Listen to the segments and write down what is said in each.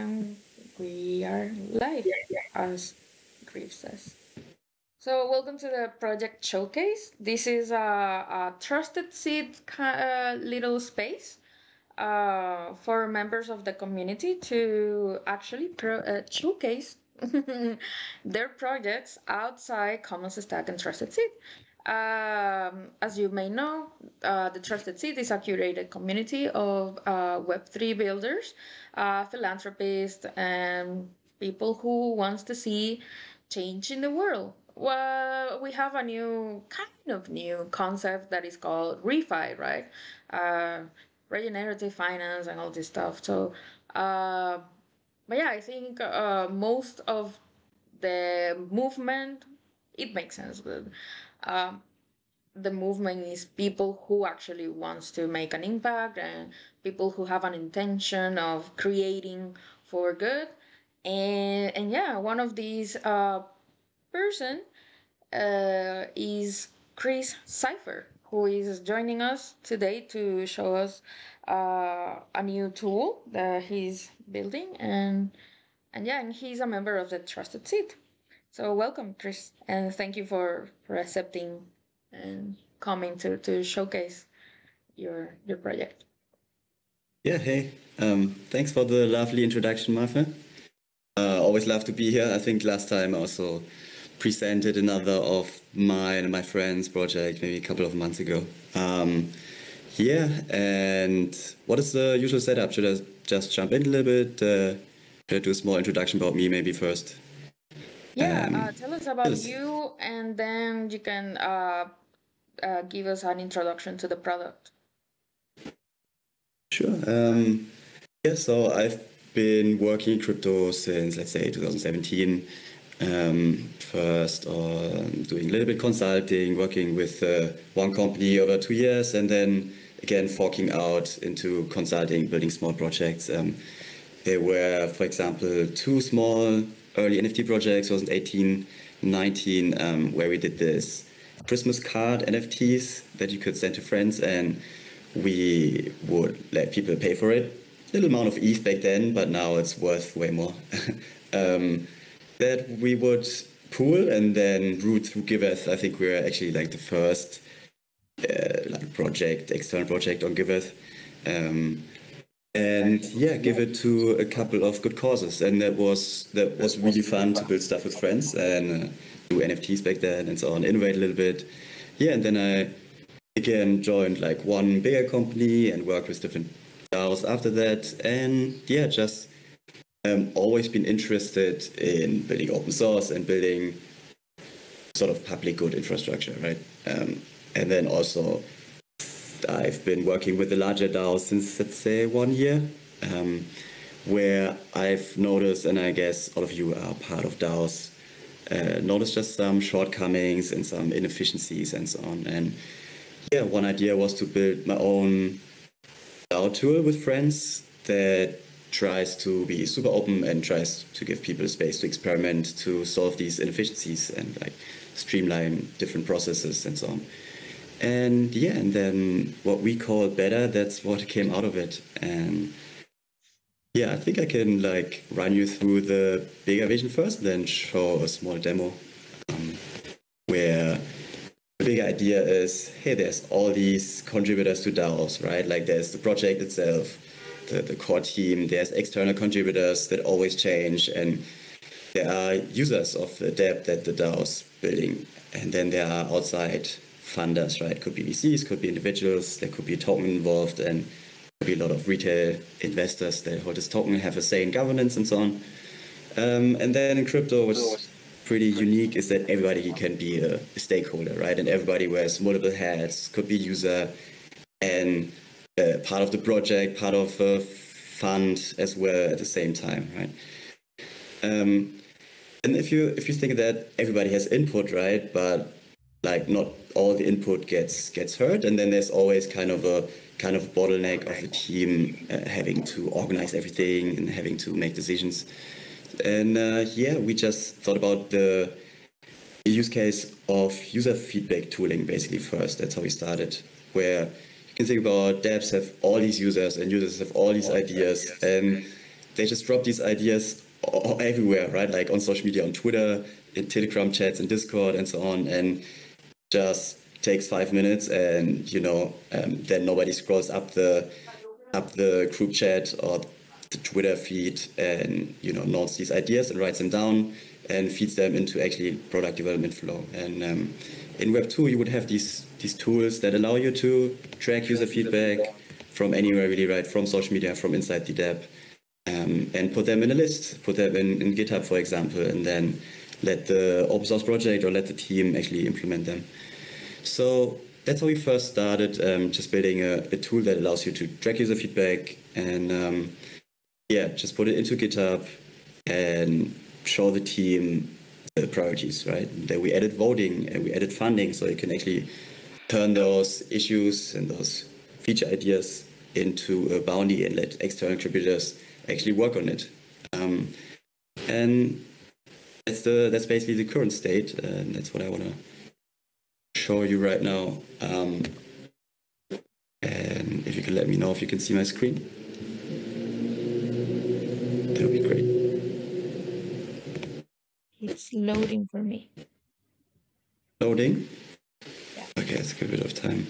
And we are live, as Griff says. So, welcome to the project showcase. This is a, a trusted seed uh, little space uh, for members of the community to actually pro- uh, showcase their projects outside Commons Stack and Trusted Seed. Um, as you may know, uh, the Trusted Seed is a curated community of uh, Web3 builders, uh, philanthropists, and people who wants to see change in the world. Well, we have a new kind of new concept that is called refi, right? Uh, regenerative finance and all this stuff. So, uh, but yeah, I think uh, most of the movement it makes sense. But, um, the movement is people who actually wants to make an impact and people who have an intention of creating for good. And and yeah one of these uh person uh is chris cipher who is joining us today to show us uh, a new tool that he's building. And and yeah and he's a member of the trusted seed. So welcome, Chris, and thank you for for accepting and coming to to showcase your your project. Yeah, hey, um, thanks for the lovely introduction, Martha. Uh, always love to be here. I think last time I also presented another of mine and my friend's project maybe a couple of months ago. Um, yeah, and what is the usual setup? Should I just jump in a little bit? Uh, should I do a small introduction about me maybe first? Yeah, um, uh, tell us about yes. you, and then you can uh, uh, give us an introduction to the product. Sure. Um, yeah, so I've been working in crypto since, let's say, 2017. Um, first, um, doing a little bit consulting, working with uh, one company over two years, and then again forking out into consulting, building small projects. Um, there were, for example, two small early NFT projects, 2018, 19, um, where we did this Christmas card NFTs that you could send to friends, and we would let people pay for it. Little amount of ETH back then, but now it's worth way more. um, that we would pool and then route through Giveth. I think we we're actually like the first uh, like project, external project on Giveth. Um, and yeah, give it to a couple of good causes. And that was that was really fun to build stuff with friends and uh, do NFTs back then and so on, innovate a little bit. Yeah, and then I again joined like one bigger company and worked with different DAOs after that. And yeah, just um, always been interested in building open source and building sort of public good infrastructure, right? Um, and then also I've been working with the larger DAO since, let's say, one year, um, where I've noticed, and I guess all of you are part of DAOs, uh, noticed just some shortcomings and some inefficiencies and so on. And yeah, one idea was to build my own DAO tool with friends that tries to be super open and tries to give people space to experiment to solve these inefficiencies and like streamline different processes and so on. And yeah, and then what we call better, that's what came out of it. And yeah, I think I can like run you through the bigger vision first, then show a small demo um, where the big idea is, hey, there's all these contributors to DAOs, right? Like there's the project itself, the, the core team, there's external contributors that always change, and there are users of the dApp that the DAO's building, and then there are outside funders, right? Could be VCs, could be individuals, there could be token involved, and be a lot of retail investors that hold this token, have a say in governance and so on. Um, and then in crypto, what's pretty unique is that everybody can be a, a, stakeholder, right? And everybody wears multiple hats, could be user and uh, part of the project, part of a fund as well at the same time, right? Um, and if you if you think that everybody has input, right, but like not all the input gets gets heard, and then there's always kind of a kind of bottleneck of the team uh, having to organize everything and having to make decisions. And uh, yeah, we just thought about the use case of user feedback tooling basically first. That's how we started, where you can think about devs have all these users and users have all these ideas and they just drop these ideas everywhere, right? Like on social media, on Twitter, in Telegram chats, in Discord, and so on, and just takes five minutes, and you know, um, then nobody scrolls up the up the group chat or the Twitter feed, and you know, notes these ideas and writes them down and feeds them into actually product development flow. And um, in Web two, you would have these these tools that allow you to track user feedback from anywhere, really, right? From social media, from inside the DApp um, and put them in a list, put them in, in GitHub, for example, and then let the open source project or let the team actually implement them. So that's how we first started, um, just building a, a, tool that allows you to track user feedback and um, yeah, just put it into GitHub and show the team the priorities, right? Then we added voting and we added funding so you can actually turn those issues and those feature ideas into a bounty and let external contributors actually work on it. Um, and that's the that's basically the current state, and that's what I want to show you right now. Um, and if you can let me know if you can see my screen, that would be great. It's loading for me. Loading? Yeah. Okay, let's give a bit of time.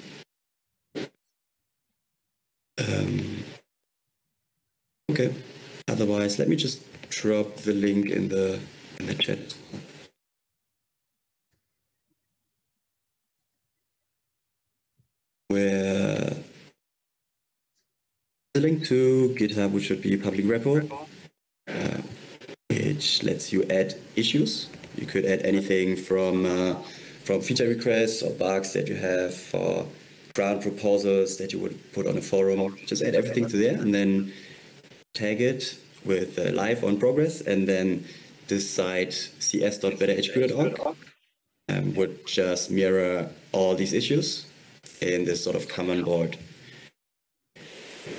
Um, okay. Otherwise, let me just drop the link in the in the chat. Where the link to GitHub, which should be public repo, uh, which lets you add issues. You could add anything from uh, from feature requests or bugs that you have, or grant proposals that you would put on a forum. Just add everything to there, and then tag it with uh, live on progress, and then this site cs.betterhq.org um, would just mirror all these issues in this sort of common board.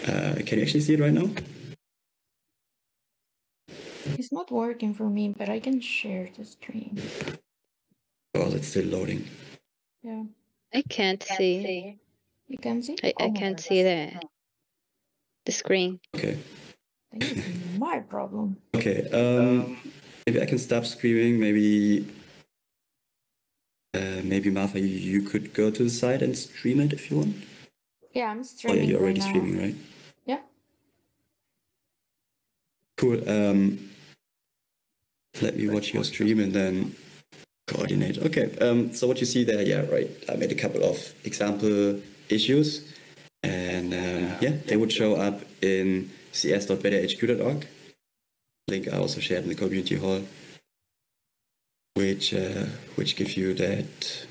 Uh, can you actually see it right now? It's not working for me, but I can share the screen. Oh, it's still loading. Yeah. I can't see. You can see? I, I oh can't see the the screen. Okay my problem. Okay, um, maybe I can stop screaming. Maybe, maybe Martha, you, you could go to the site and stream it if you want. Yeah, I'm streaming. Oh, yeah, you're already right streaming, right? Yeah. Cool. Um, let me watch your stream and then coordinate. Okay. Um, so what you see there, yeah, right. I made a couple of example issues, and um, yeah, they would show up in cs.betterhq.org. Link I also shared in the community hall, which uh, which gives you that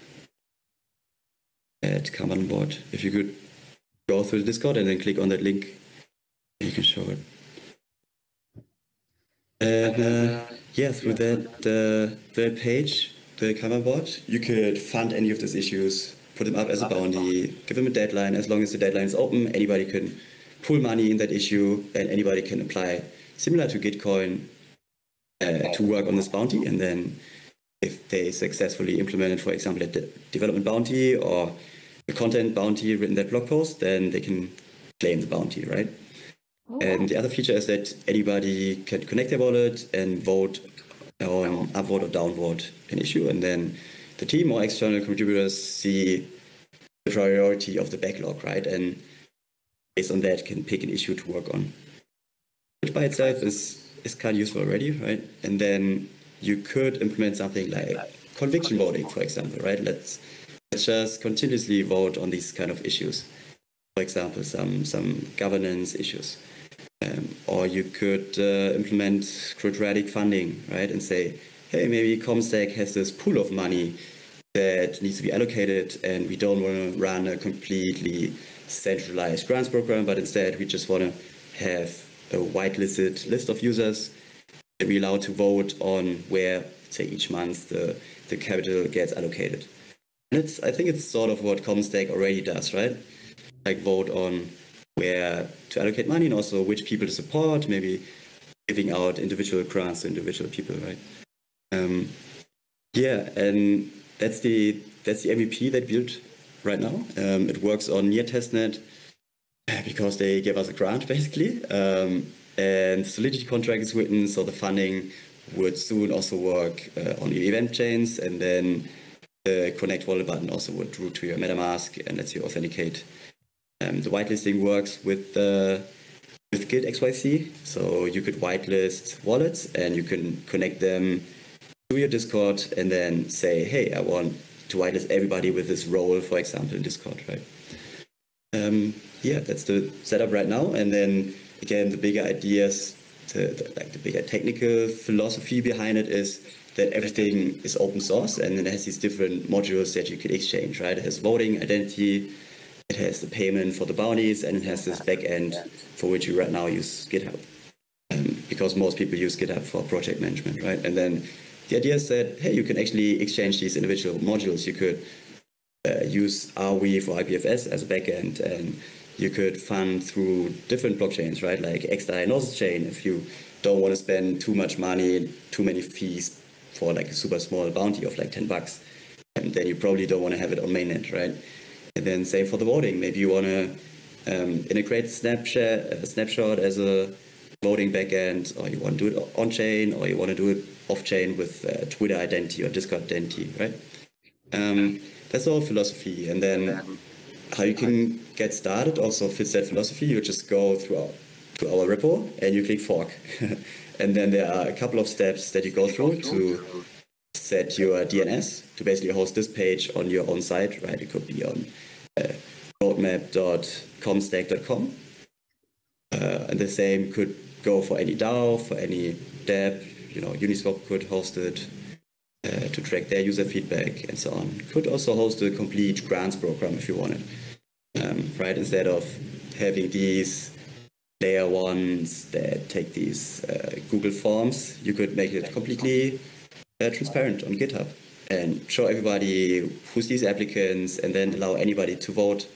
that command board. If you could go through the Discord and then click on that link, you can show it. And uh, yeah, through that uh, that page, the command board, you could fund any of these issues, put them up as a bounty, give them a deadline. As long as the deadline is open, anybody can pull money in that issue, and anybody can apply, similar to Gitcoin, uh, to work on this bounty. And then if they successfully implemented, for example, a de development bounty or a content bounty written that blog post, then they can claim the bounty, right? Oh. And the other feature is that anybody can connect their wallet and vote on um, upvote or downvote an issue, and then the team or external contributors see the priority of the backlog, right? And based on that can pick an issue to work on, which by itself is, is kind of useful already, right? And then you could implement something like conviction voting, for example, right? Let's, let's just continuously vote on these kind of issues. For example, some, some governance issues. Um, or you could uh, implement quadratic funding, right? And say, hey, maybe ComStack has this pool of money that needs to be allocated and we don't want to run a completely centralized grants program, but instead we just want to have a whitelisted list of users that allowed to vote on where, say, each month the, the capital gets allocated. And it's, I think it's sort of what ComStack already does, right? Like vote on where to allocate money and also which people to support, maybe giving out individual grants to individual people, right? Um, yeah, and that's the that's the MVP that built right now. Um, it works on NEAR testnet because they gave us a grant basically. Um, and Solidity contract is written, so the funding would soon also work uh, on your EVM chains, and then the connect wallet button also would route to your MetaMask and lets you authenticate. Um, the whitelisting works with uh, with Guild XYZ, so you could whitelist wallets and you can connect them to your Discord and then say, hey, I want to whitelist everybody with this role, for example, in Discord, right? Um, yeah, that's the setup right now. And then again, the bigger ideas, the, the, like the bigger technical philosophy behind it is that everything is open source and it has these different modules that you could exchange, right? It has voting, identity, it has the payment for the bounties, and it has this backend for which you right now use GitHub. Um, because most people use GitHub for project management, right? And then the idea is that, hey, you can actually exchange these individual modules. You could uh, use Arweave or IPFS as a backend, and you could fund through different blockchains, right? Like XDAI Gnosis Chain, if you don't want to spend too much money, too many fees for like a super small bounty of like 10 bucks, and then you probably don't want to have it on mainnet, right? And then same for the voting. Maybe you want to um, integrate Snapchat, uh, Snapshot as a voting backend, or you want to do it on chain, or you want to do it off chain with uh, Twitter identity or Discord identity, right? Um, that's all philosophy. And then how you can get started also fits that philosophy. You just go through our, to our repo and you click fork. and then there are a couple of steps that you go through to set your DNS to basically host this page on your own site, right? It could be on uh, roadmap.comstack.com. Uh, and the same could go for any DAO, for any dApp, you know, Uniswap could host it uh, to track their user feedback and so on. Could also host a complete grants program if you wanted, um, right? Instead of having these layer ones that take these uh, Google Forms, you could make it completely uh, transparent on GitHub and show everybody who's these applicants and then allow anybody to vote,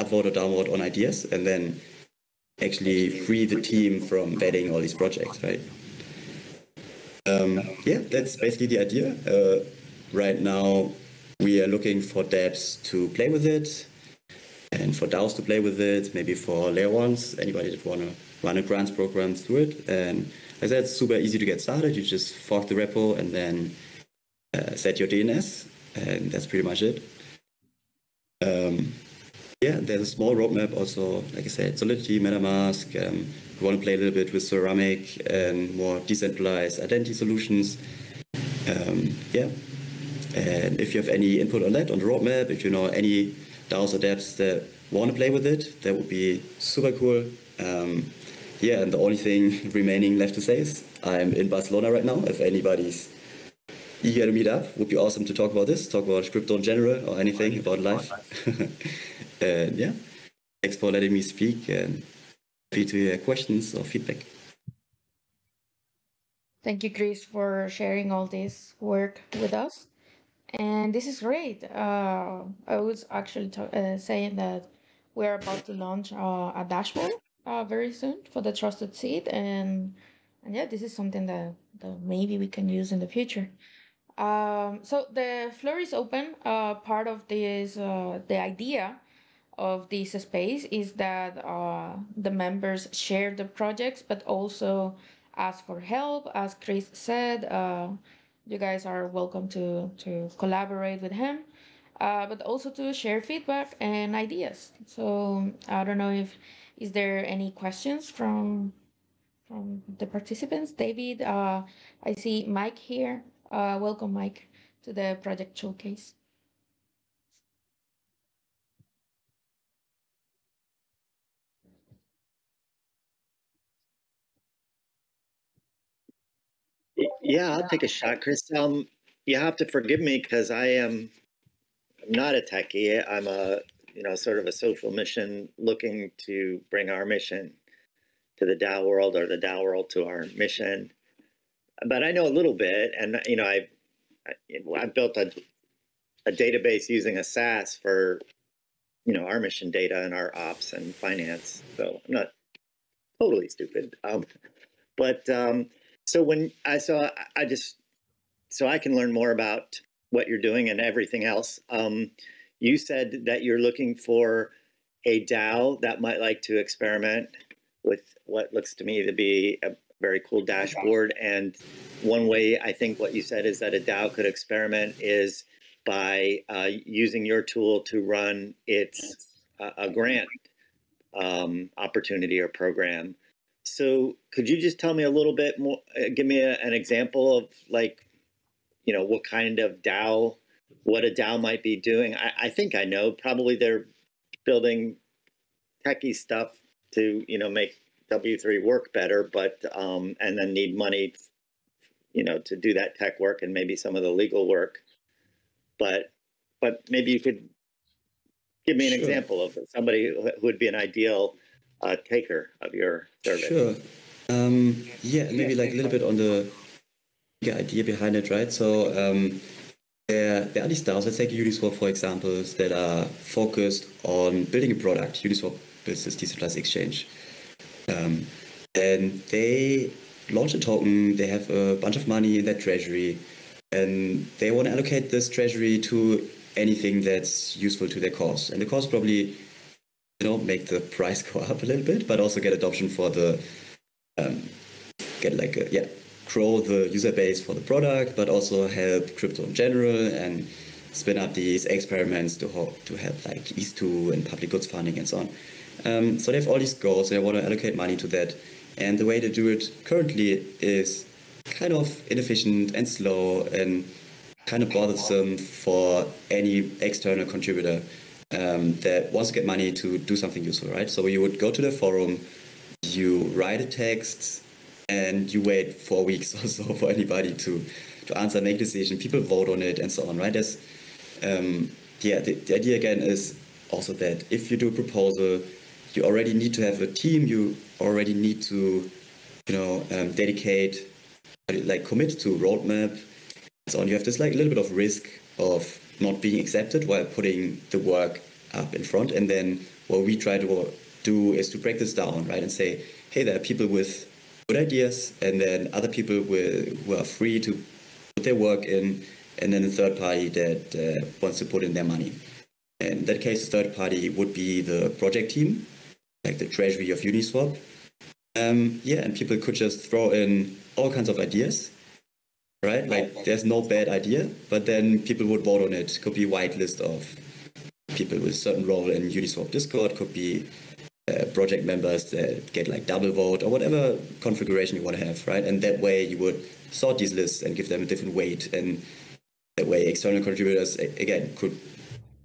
upvote or downvote on ideas and then actually free the team from vetting all these projects, right? Um, yeah, that's basically the idea. Uh, right now, we are looking for dApps to play with it and for DAOs to play with it, maybe for layer ones, anybody that want to run a grants program through it. And I said, it's super easy to get started. You just fork the repo and then uh, set your DNS, and that's pretty much it. Um, yeah, there's a small roadmap also, like I said, Solidity, MetaMask. Um, want to play a little bit with ceramic and more decentralized identity solutions. Um, yeah. And if you have any input on that, on the roadmap, if you know any DAOs or dApps that want to play with it, that would be super cool. Um, yeah, and the only thing remaining left to say is I'm in Barcelona right now. If anybody's eager to meet up, would be awesome to talk about this, talk about crypto in general or anything about life. and yeah, thanks for letting me speak and to hear questions or feedback. Thank you, Chris, for sharing all this work with us. And this is great. Uh, I was actually uh, saying that we're about to launch uh, a dashboard uh, very soon for the trusted seed, and and yeah, this is something that, that maybe we can use in the future. Um, so the floor is open. Uh, part of this, uh, the idea of this space is that uh, the members share the projects, but also ask for help. As Chris said, uh, you guys are welcome to to collaborate with him, uh, but also to share feedback and ideas. So I don't know if is there any questions from from the participants. David, uh, I see Mike here. Uh, welcome, Mike, to the project showcase. Yeah, I'll take a shot, Chris. Um, you have to forgive me because I am not a techie. I'm a you know sort of a social mission looking to bring our mission to the DAO world or the DAO world to our mission. But I know a little bit, and you know I I built a a database using a SaaS for you know our mission data and our ops and finance. So I'm not totally stupid. Um, but um, so when I saw, I just so I can learn more about what you're doing and everything else. Um, you said that you're looking for a DAO that might like to experiment with what looks to me to be a very cool dashboard. And one way I think what you said is that a DAO could experiment is by uh, using your tool to run its uh, a grant um, opportunity or program. So could you just tell me a little bit more? Uh, give me a, an example of like, you know, what kind of DAO, what a DAO might be doing. I, I think I know. Probably they're building techie stuff to you know make W3 work better, but um, and then need money, you know, to do that tech work and maybe some of the legal work. But but maybe you could give me an sure. example of somebody who would be an ideal uh, taker of your service. Sure. Um, yeah, maybe like a little bit on the idea behind it, right? So um, there, there are these DAOs, let's take Uniswap for example, that are focused on building a product. Uniswap builds this decentralized exchange. Um, and they launch a token, they have a bunch of money in their treasury, and they want to allocate this treasury to anything that's useful to their cause. And the cause probably know make the price go up a little bit, but also get adoption for the um, get like a, yeah grow the user base for the product, but also help crypto in general and spin up these experiments to help to help like ETH2 and public goods funding and so on. Um, so they have all these goals. They want to allocate money to that, and the way they do it currently is kind of inefficient and slow and kind of bothersome for any external contributor um, that wants to get money to do something useful, right? So you would go to the forum, you write a text, and you wait four weeks or so for anybody to, to answer, make decision. People vote on it, and so on, right? There's, um, yeah, the, the idea again is also that if you do a proposal, you already need to have a team. You already need to, you know, um, dedicate, like commit to roadmap so on. You have this like a little bit of risk of not being accepted while putting the work up in front. And then what we try to do is to break this down, right, and say, hey, there are people with good ideas, and then other people who are free to put their work in, and then a third party that uh, wants to put in their money. And in that case, the third party would be the project team, like the treasury of Uniswap. Um, yeah, and people could just throw in all kinds of ideas right? Like there's no bad idea, but then people would vote on it. Could be whitelist of people with certain role in Uniswap Discord. Could be uh, project members that get like double vote or whatever configuration you want to have, right? And that way you would sort these lists and give them a different weight, and that way external contributors again could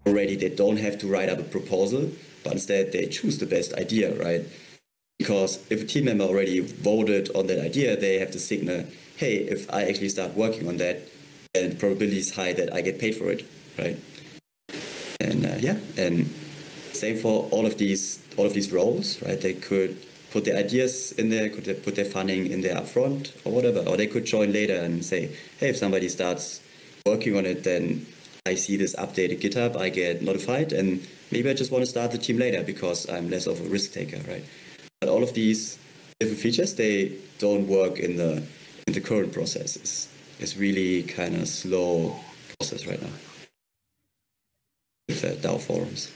already they don't have to write up a proposal, but instead they choose the best idea, right? Because if a team member already voted on that idea, they have to signal hey, if I actually start working on that, then the probability is high that I get paid for it, right? And uh, yeah, and same for all of these all of these roles, right? They could put their ideas in there, could they put their funding in there upfront or whatever, or they could join later and say, hey, if somebody starts working on it, then I see this updated GitHub, I get notified, and maybe I just want to start the team later because I'm less of a risk taker, right? But all of these different features, they don't work in the the current process is, is really kind of slow process right now with the DAO forums.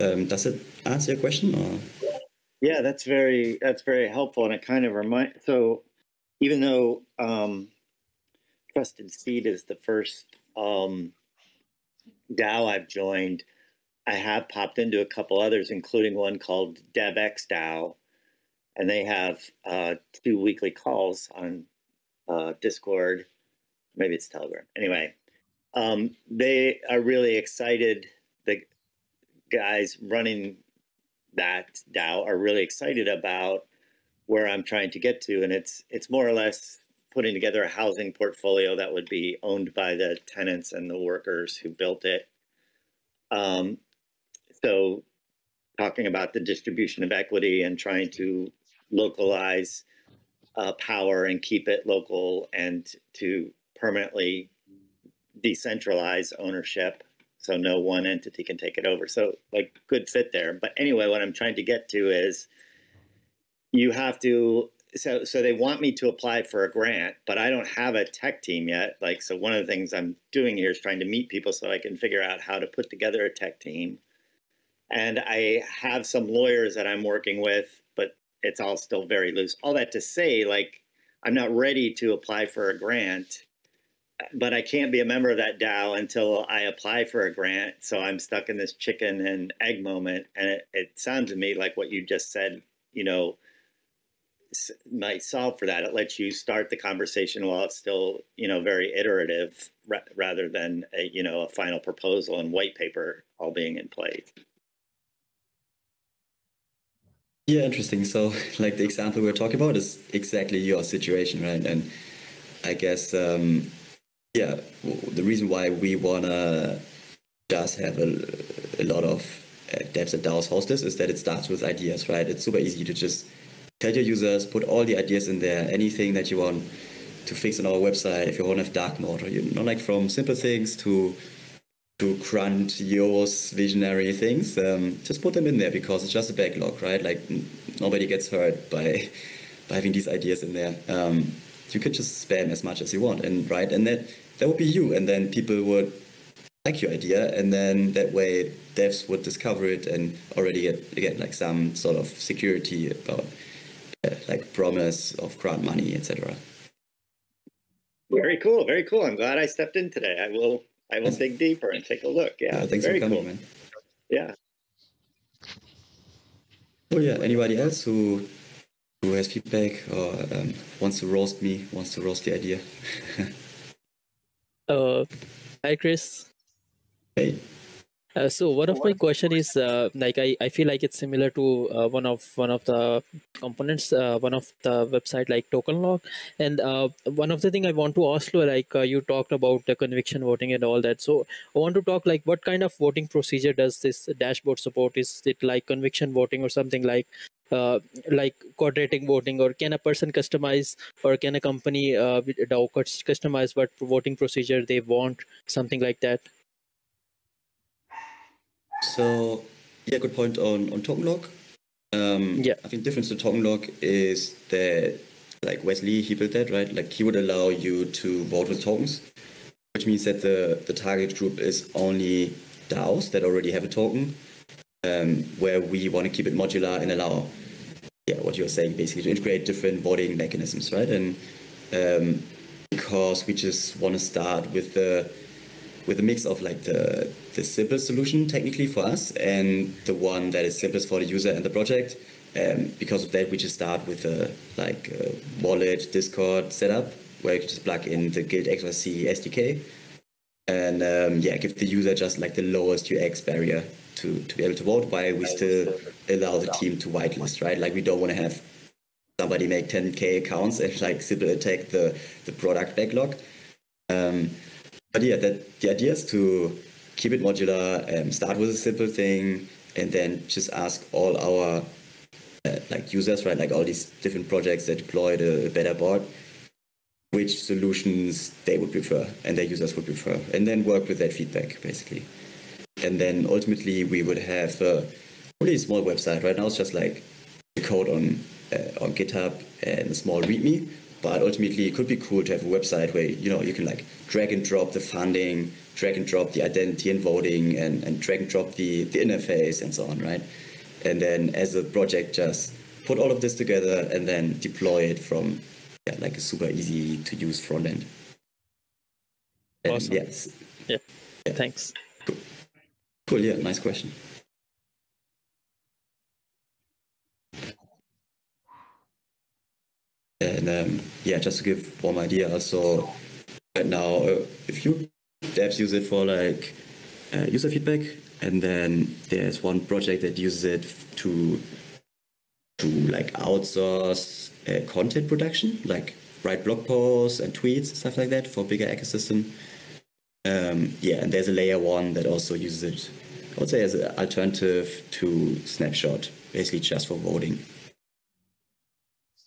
Um, does it answer your question? Or? Yeah, that's very that's very helpful, and it kind of remind. So, even though um, Trusted Seed is the first um, DAO I've joined, I have popped into a couple others, including one called DevX DAO, and they have uh, two weekly calls on uh, Discord. Maybe it's Telegram. Anyway, um, they are really excited. The guys running that DAO are really excited about where I'm trying to get to, and it's it's more or less putting together a housing portfolio that would be owned by the tenants and the workers who built it. Um, so talking about the distribution of equity and trying to localize uh, power and keep it local and to permanently decentralize ownership so no one entity can take it over. So like good fit there. But anyway, what I'm trying to get to is you have to so so they want me to apply for a grant, but I don't have a tech team yet. Like so one of the things I'm doing here is trying to meet people so I can figure out how to put together a tech team and I have some lawyers that I'm working with, it's all still very loose. All that to say, like, I'm not ready to apply for a grant, but I can't be a member of that DAO until I apply for a grant. So I'm stuck in this chicken and egg moment. And it, it sounds to me like what you just said, you know, might solve for that. It lets you start the conversation while it's still, you know, very iterative ra- rather than a, you know, a final proposal and white paper all being in place. Yeah, interesting. So, like the example we're talking about is exactly your situation, right? And I guess, um, yeah, the reason why we wanna just have a, a lot of uh, devs and DAOs host this is that it starts with ideas, right? It's super easy to just tell your users, put all the ideas in there, anything that you want to fix on our website. If you want to have dark mode, or you know, like from simple things to to grandiose visionary things, um, just put them in there because it's just a backlog, right? Like nobody gets hurt by by having these ideas in there. Um, you could just spam as much as you want, and right, and that that would be you, and then people would like your idea, and then that way devs would discover it and already get again like some sort of security about like promise of grant money, etc. Very cool, very cool. I'm glad I stepped in today. I will I will dig deeper and take a look. Yeah, yeah thanks very for coming, cool. man. Yeah. Oh yeah. Anybody else who who has feedback or um, wants to roast me, wants to roast the idea? uh, hi, Chris. Hey. Uh, so one of my question is uh, like I, I feel like it's similar to uh, one of one of the components uh, one of the website like Tokenlog. And uh, one of the thing I want to ask you like uh, you talked about the conviction voting and all that. So I want to talk like what kind of voting procedure does this dashboard support? Is it like conviction voting or something like uh, like quadratic voting? Or can a person customize or can a company uh, DAO customize what voting procedure they want? Something like that so yeah, good point on on Tokenlog. Um, yeah, I think difference to Tokenlog is that like Wesley he built that right. Like he would allow you to vote with tokens, which means that the the target group is only DAOs that already have a token. Um, where we want to keep it modular and allow, yeah, what you're saying basically to integrate different voting mechanisms, right? And um, because we just want to start with the with a mix of like the the simplest solution technically for us and the one that is simplest for the user and the project. Um, because of that, we just start with a like a wallet Discord setup where you can just plug in the Guild XYZ SDK and um, yeah, give the user just like the lowest UX barrier to, to be able to vote while we still allow the team to whitelist, right? Like we don't want to have somebody make 10k accounts and like simply attack the, the product backlog. Um, but yeah, that the idea is to keep it modular, um, start with a simple thing, and then just ask all our uh, like users, right, like all these different projects that deploy the better board, which solutions they would prefer and their users would prefer, and then work with that feedback basically. And then ultimately we would have a really small website. Right now it's just like the code on uh, on GitHub and a small README, but ultimately it could be cool to have a website where you know you can like drag and drop the funding drag and drop the identity and voting and, and drag and drop the, the interface and so on right and then as a project just put all of this together and then deploy it from yeah, like a super easy to use front end and awesome. yes yeah. yeah thanks cool. cool yeah nice question And um, yeah, just to give one idea, also right now, uh, if you devs use it for like uh, user feedback, and then there's one project that uses it to to like outsource uh, content production, like write blog posts and tweets, stuff like that for bigger ecosystem. Um, yeah, and there's a layer one that also uses it, I would say, as an alternative to Snapshot, basically just for voting.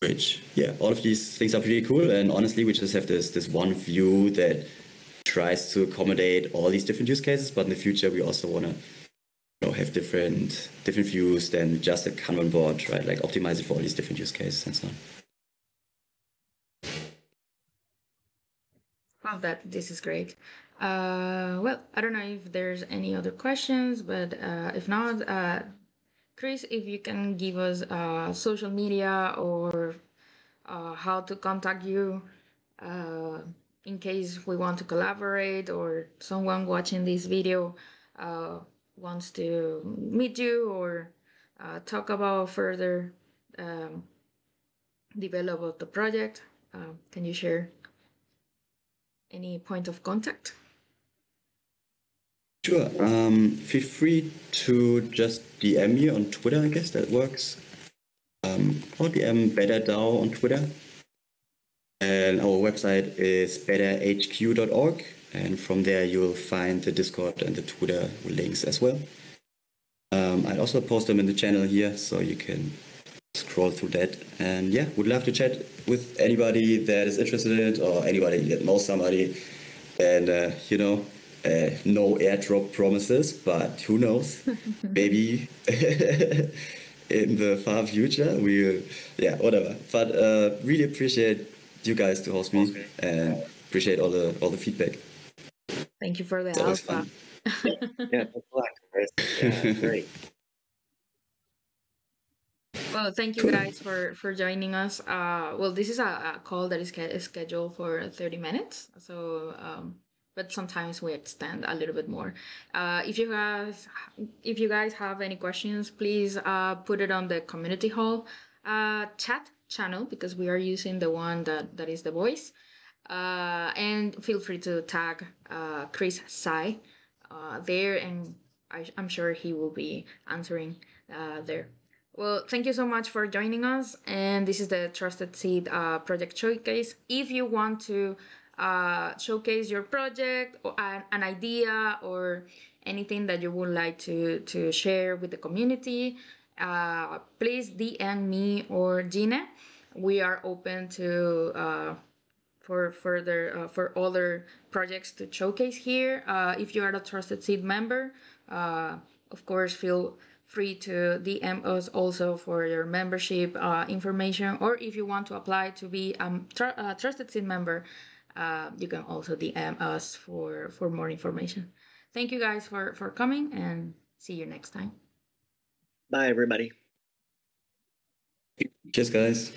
Which, yeah, all of these things are pretty cool. And honestly, we just have this this one view that tries to accommodate all these different use cases. But in the future, we also want to you know, have different different views than just a Kanban board, right? Like optimize it for all these different use cases and so on. Wow, that this is great. Uh, well, I don't know if there's any other questions, but uh, if not, uh, Chris, if you can give us uh, social media or uh, how to contact you uh, in case we want to collaborate or someone watching this video uh, wants to meet you or uh, talk about further um, develop of the project. Uh, can you share any point of contact? Sure. Um, feel free to just DM me on Twitter. I guess that works. Um, or DM BetterDAO on Twitter. And our website is betterhq.org. And from there, you'll find the Discord and the Twitter links as well. Um, I'll also post them in the channel here, so you can scroll through that. And yeah, would love to chat with anybody that is interested in it or anybody that knows somebody. And, uh, you know, uh, no airdrop promises, but who knows? Maybe in the far future we'll, yeah, whatever. But uh, really appreciate you guys to host me and appreciate all the all the feedback. Thank you for the It's always alpha. fun. Yeah, good luck, Yeah, great. Well, thank you Cool. guys for for joining us. Uh, well, this is a, a call that is sch- scheduled for thirty minutes. So, um, but sometimes we extend a little bit more. Uh, if you guys if you guys have any questions, please uh, put it on the community hall uh, chat channel because we are using the one that that is the voice. Uh, and feel free to tag uh, Chris Sai uh, there, and I, I'm sure he will be answering there. Well, thank you so much for joining us. And this is the Trusted Seed Project Showcase. If you want to uh, showcase your project or an, an idea or anything that you would like to, to share with the community, uh, please DM me or Gina. We are open to uh, for further uh, for other projects to showcase here. Uh, if you are a trusted seed member, uh, of course, feel free to DM us also for your membership uh, information, or if you want to apply to be a tr- uh, trusted seed member, uh, you can also DM us for for more information. Thank you guys for for coming, and see you next time. Bye, everybody. Cheers, guys.